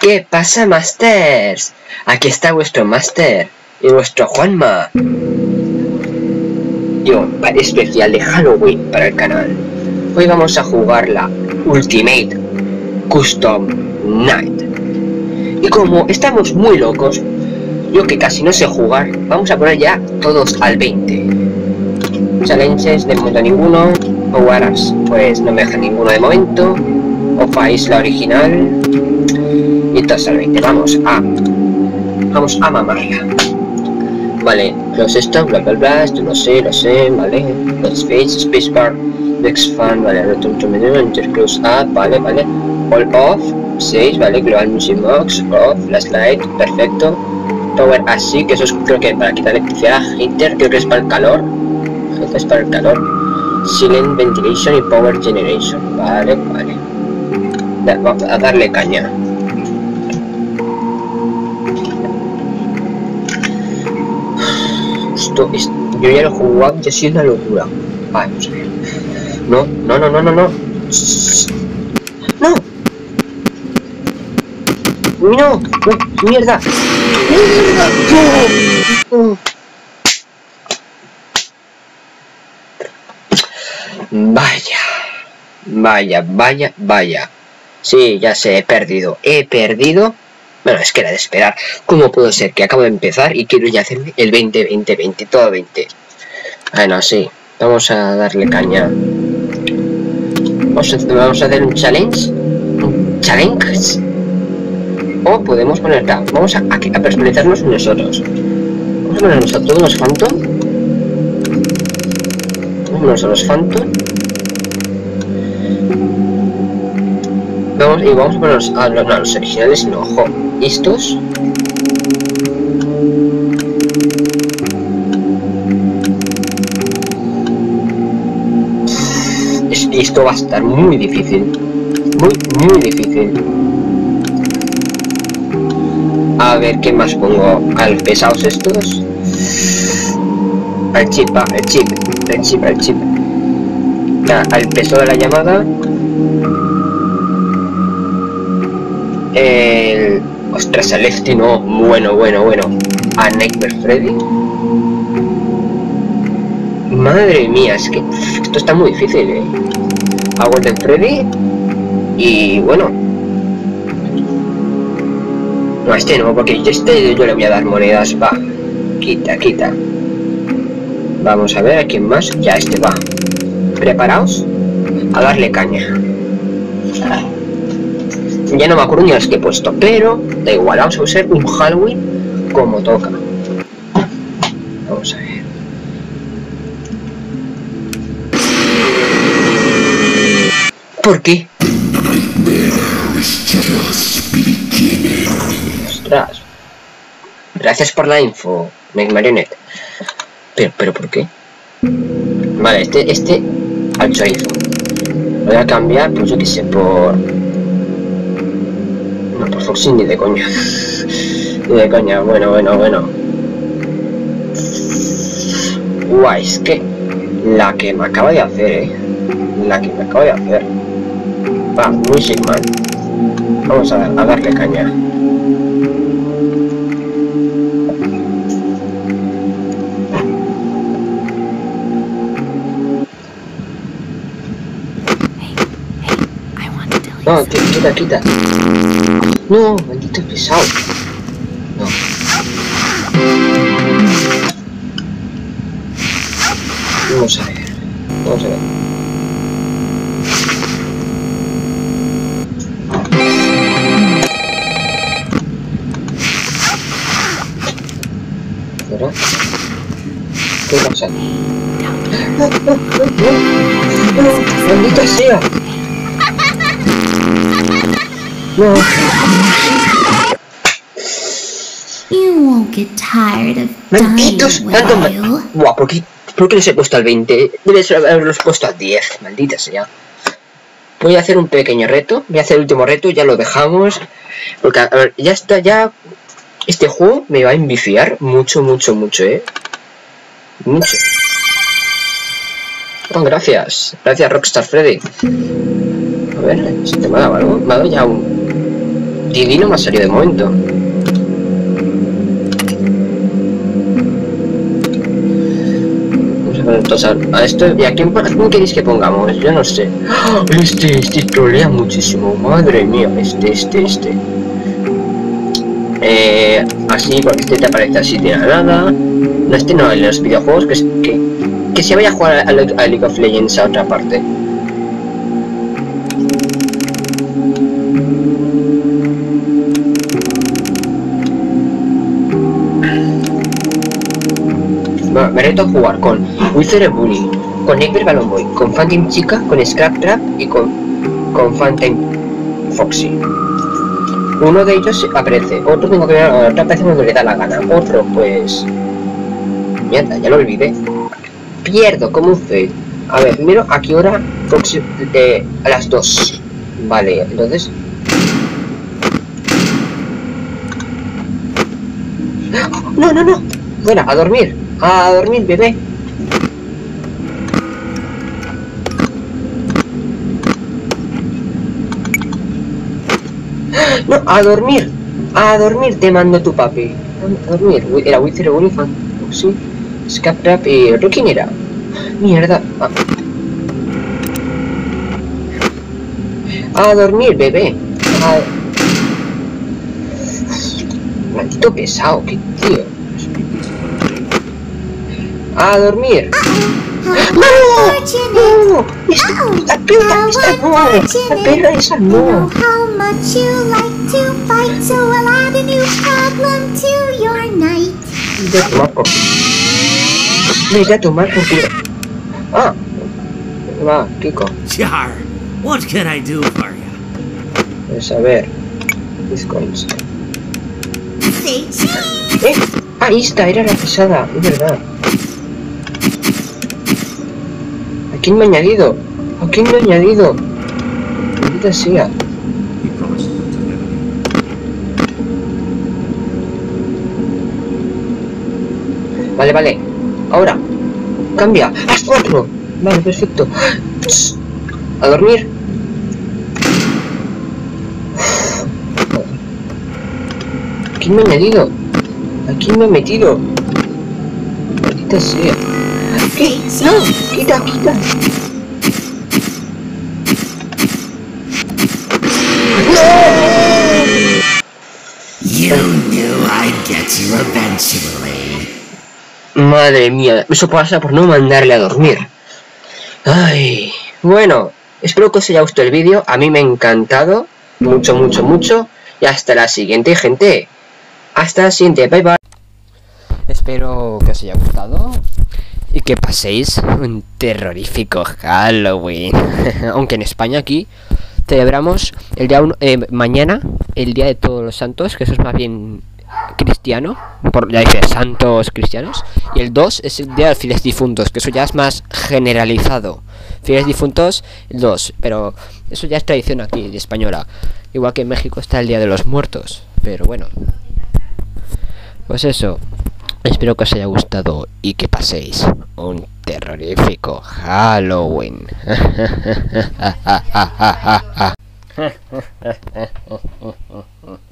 ¿Qué pasa, Masters? Aquí está vuestro Master y vuestro Juanma. Yo, especial de Halloween para el canal. Hoy vamos a jugar la Ultimate Custom Night. Y como estamos muy locos, yo que casi no sé jugar, vamos a poner ya todos al 20. Challenges de momento ninguno. Power-ups, pues no me deja ninguno de momento. Of la original. Todos al 20. Vamos a. Vamos a mamarla. Vale, close esto, bla bla bla, esto no sé, lo sé, vale. Los space, spacebar, next fan, vale, return to menu, enter close up, vale, vale. All off, 6, vale, global music box, off, flashlight, perfecto. Power así, que eso es creo que para quitar electricidad, heater, creo que es para el calor. Que es para el calor. Silent ventilation y power generation, vale, vale. Vamos a darle caña. Esto, es, yo ya lo he jugado y ha sido una locura. Vamos a ver. No, no, no, no, no, no. ¡No! ¡No! ¡Mierda! ¡Mierda! Vaya. Vaya, vaya, vaya. Sí, ya sé, he perdido. He perdido. Bueno, es que era de esperar. ¿Cómo puedo ser que acabo de empezar y quiero ya hacerme el 20, 20, 20, todo 20? Bueno, sí. Vamos a darle caña. Vamos a, hacer un challenge. Un challenge. O podemos poner... Vamos a, a, a personalizarnos nosotros. Vamos a ponernos a todos los Phantom. Vamos a los Phantom. Vamos, y vamos a ponernos a, no, no, los originales, no, ojo. Estos. Es, esto va a estar muy difícil. Muy, muy difícil. A ver qué más pongo. Al pesados estos. Al chip, va, el chip. El chip, el chip. al peso de la llamada. El... Ostras, el este no. Bueno, bueno, bueno. A Nightmare Freddy. Madre mía, es que esto está muy difícil, eh. A Golden Freddy. Y bueno. No, este no, porque este yo le voy a dar monedas. Va. Quita, quita. Vamos a ver a quién más. Ya este va. ¿Preparaos? A darle caña. Ya no me acuerdo ni las que he puesto, pero da igual, vamos a usar un Halloween como toca. Vamos a ver. ¿Por qué? Ostras. Gracias por la info, Meg Marionette. Pero, pero ¿por qué? Vale, este, este al chorizo. Voy a cambiar, pues yo que sé, por Foxy ni de coña. ni de coña, bueno, bueno, bueno. Guay, es que la que me acaba de hacer, eh. La que me acaba de hacer. Va, Music Man. Vamos a, a darle caña. No, quita, quita. No, maldito pesado. No. Vamos a ver. Vamos a ver. ¿Verdad? ¿Qué pasa? ¡Maldita sea! Malditos, tanto mal. Buah, ¿por qué, ¿por qué los he puesto al 20? Debes haberlos puesto al 10, maldita sea. Voy a hacer un pequeño reto, voy a hacer el último reto, ya lo dejamos. Porque, a ver, ya está, ya... Este juego me va a enviciar mucho, mucho, mucho, eh. Mucho. Oh, gracias. Gracias, Rockstar Freddy. A ver, si te me ha dado algo. Me ha dado ya un... Didi no me ha salido de momento. Entonces, a esto, ¿y a quién, queréis que pongamos? Yo no sé. ¡Ah! Este, este trolea muchísimo, madre mía, este, este, este. Eh, así, porque este te aparece así de nada. No, este no, en los videojuegos, que, que, que se vaya a jugar a, a League of Legends a otra parte. Me reto a jugar con Wizard Bully, con Hyper Balloon con Phantom Chica, con Scrap Trap y con, con Phantom Foxy. Uno de ellos aparece, otro tengo que ver, otro aparece cuando le da la gana, otro pues... Mierda, ya lo olvidé. Pierdo como un fail. A ver, primero, ¿a qué hora? Foxy, eh, a las 2. Vale, entonces... No, no, no. Fuera, a dormir. A dormir, bebé. No, a dormir. A dormir te mando tu papi. A dormir. Era Wither Unifan. Sí. Scap Trap y... ¿Otro quién era? Mierda. A dormir, bebé. Maldito pesado, qué tío a dormir. ¡No! ¡No! ¡La perra esa no! ¡La perra esa no! De tomar por Vete a tomar por culo. Ah. Va, Kiko. Char, what can I do for you? Pues a ver. Bitcoins. ¿Eh? Ahí está, era la pesada, es verdad. ¿A quién me ha añadido? ¿A quién me ha añadido? Maldita sea. Vale, vale. Ahora. Cambia. ¡Haz cuatro! Vale, perfecto. A dormir. ¿A quién me ha añadido? ¿A quién me ha metido? Maldita sea. No, quita, quita. Madre mía, eso pasa por no mandarle a dormir. Ay, bueno, espero que os haya gustado el vídeo, a mí me ha encantado, mucho, mucho, mucho, y hasta la siguiente, gente. Hasta la siguiente, bye bye. Espero que os haya gustado y que paséis un terrorífico Halloween. Aunque en España aquí celebramos el día eh, mañana, el día de todos los santos, que eso es más bien cristiano, por ya dice santos cristianos, y el 2 es el día de fieles difuntos, que eso ya es más generalizado. Fieles difuntos, el 2, pero eso ya es tradición aquí, española. Igual que en México está el día de los muertos, pero bueno. Pues eso. Espero que os haya gustado y que paséis un terrorífico Halloween.